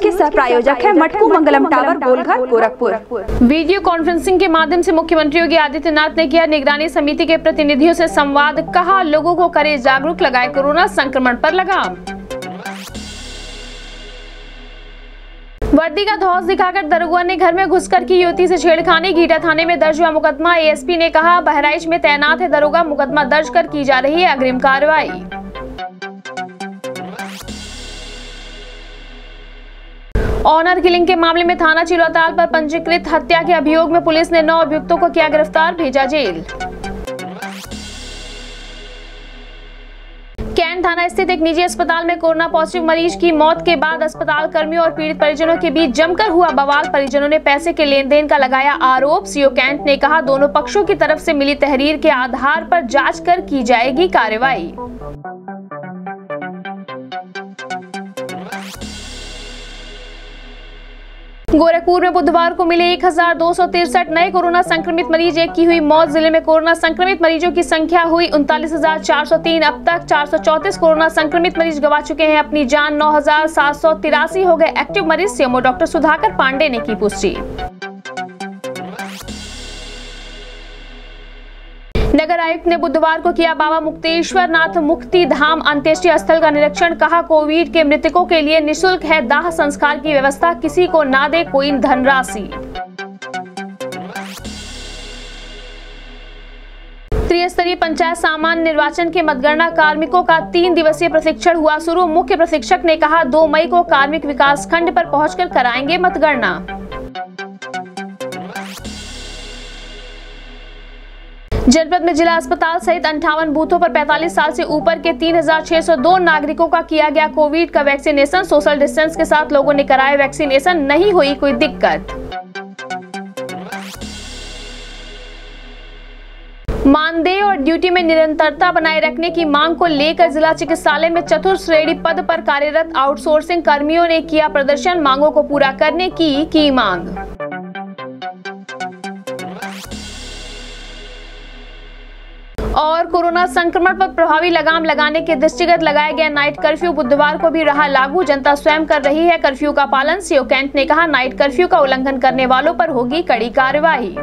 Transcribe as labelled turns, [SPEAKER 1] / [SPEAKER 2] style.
[SPEAKER 1] प्रायोजक है Matku Mangalam tower Golghar Gorakhpur.
[SPEAKER 2] Video conferencing के माध्यम से मुख्यमंत्री योगी आदित्यनाथ ने किया निगरानी समिति के प्रतिनिधियों से संवाद कहा लोगों को करे जागरूक लगाए कोरोना संक्रमण पर लगाम। वर्दी का धौस दिखाकर दरोगा ने घर में घुसकर की युवती से छेड़खानी। गीटा थाने में दर्ज हुआ मुकदमा। एएसपी ने कहा बहराइच में तैनात है दरोगा मुकदमा दर्ज कर की जा रही है अग्रिम कार्रवाई। ऑनर किलिंग के मामले में थाना चिलौताल पर पंजीकृत हत्या के अभियोग में पुलिस ने नौ अभियुक्तों को किया गिरफ़्तार, भेजा जेल। कैंट थाना स्थित एक निजी अस्पताल में कोरोना पॉजिटिव मरीज़ की मौत के बाद अस्पताल कर्मियों और पीड़ित परिजनों के बीच जमकर हुआ बवाल। परिजनों ने पैसे के लेन देन का लगाया आरोप। सीओ कैंट ने कहा, दोनों पक्षों की तरफ़ से मिली तहरीर के आधार पर जाँच कर की जाएगी कार्रवाई। गोरखपुर में बुधवार को मिले एक नए कोरोना संक्रमित मरीज़। एक की हुई मौत। ज़िले में कोरोना संक्रमित मरीजों की संख्या हुई उनतालीस अब तक चार सौ चौंतीस कोरोना संक्रमित मरीज़ गवा चुके हैं। अपनी जान नौ हज़ार सात सौ तिरासी हो गए। एक्टिव मरीज़ सीएमओ डॉक्टर सुधाकर पांडे ने की पुष्टि। नगर आयुक्त ने बुधवार को किया बाबा मुक्तेश्वर नाथ मुक्ति धाम अंत्येष्टि स्थल का निरीक्षण। कहा, कोविड के मृतकों के लिए निशुल्क है दाह संस्कार की व्यवस्था। किसी को ना दे कोई धनराशि। त्रिस्तरीय पंचायत सामान्य निर्वाचन के मतगणना कार्मिकों का तीन दिवसीय प्रशिक्षण हुआ शुरू। मुख्य प्रशिक्षक ने कहा, दो मई को कार्मिक विकास खंड पर पहुंचकर कराएँगे मतगणना। जनपद में जिला अस्पताल सहित अंठावन बूथों पर 45 साल से ऊपर के 3,602 नागरिकों का किया गया कोविड का वैक्सीनेशन। सोशल डिस्टेंस के साथ लोगों ने कराया वैक्सीनेशन। नहीं हुई कोई दिक्कत। मानदेय और ड्यूटी में निरंतरता बनाए रखने की मांग को लेकर जिला चिकित्सालय में चतुर्थ श्रेणी पद पर कार्यरत आउटसोर्सिंग कर्मियों ने किया प्रदर्शन। मांगों को पूरा करने की की मांग। और कोरोना संक्रमण पर प्रभावी लगाम लगाने के दृष्टिगत लगाया गया नाइट कर्फ्यू बुधवार को भी रहा लागू। जनता स्वयं कर रही है कर्फ्यू का पालन। सीओ कैंट ने कहा, नाइट कर्फ्यू का उल्लंघन करने वालों पर होगी कड़ी कार्यवाही